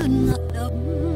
dừng hợp đồng